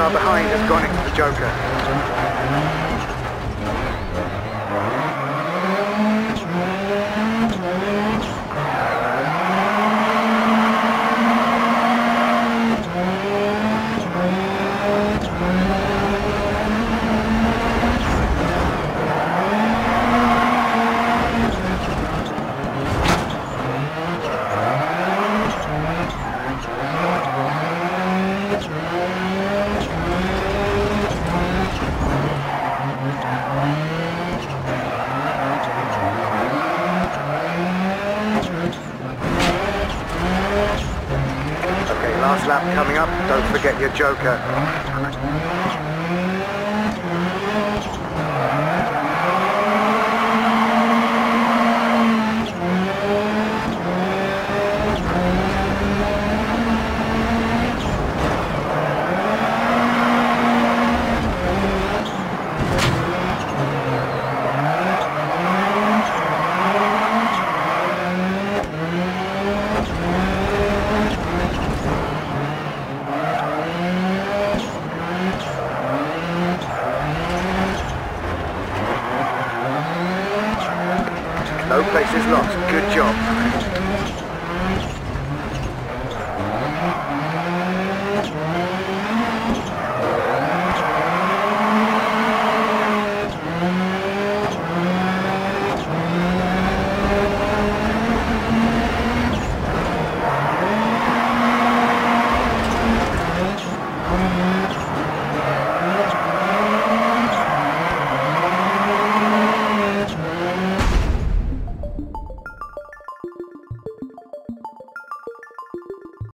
car behind has gone into the Joker. Last lap coming up. Don't forget your Joker. No places lost. Good job.